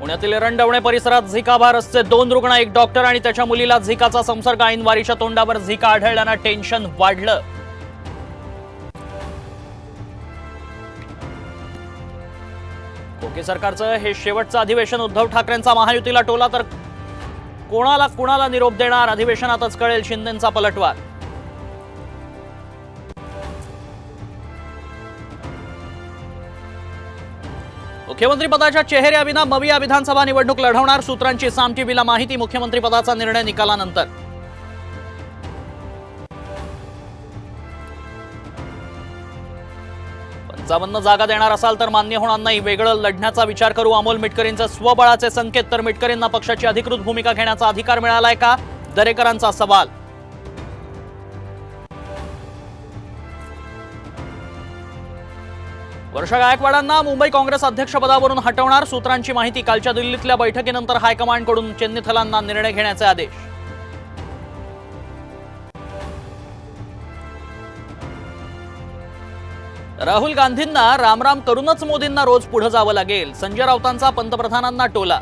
पुण्यातील रंडवणे परिसरात झिका व्हायरसचे दोन रुग्ण एक डॉक्टर आणि त्याच्या मुलीला झिकाचा संसर्ग. ऐनवारीच्या तोंडावर झिका आढळल्यानं टेन्शन वाढलं. कोके सरकारचं हे शेवटचं अधिवेशन. उद्धव ठाकरेंचा महायुतीला टोला तर कोणाला कुणाला निरोप देणार? अधिवेशनातच कळेल शिंदेचा पलटवार. मुख्यमंत्री पदाच्या चेहऱ्याविना मविया विधानसभा निवडणूक लढवणार सूत्रांची साम टीव्हीला माहिती मुख्यमंत्री पदाचा निर्णय निकालानंतर. पंचावन्न जागा देणार असाल तर मान्य होणार नाही वेगळं लढण्याचा विचार करू अमोल मिटकरींचे स्वबळाचे संकेत तर मिटकरींना पक्षाची अधिकृत भूमिका घेण्याचा अधिकार मिळालाय का? दरेकरांचा सवाल. वर्षा गायकवाडांना मुंबई काँग्रेस अध्यक्षपदावरून हटवणार सूत्रांची माहिती कालच्या दिल्लीतल्या बैठकीनंतर हायकमांडकडून चेन्नीथलांना निर्णय घेण्याचे आदेश. राहुल गांधींना रामराम करूनच मोदींना रोज पुढे जावं लागेल. संजय राऊतांचा पंतप्रधानांना टोला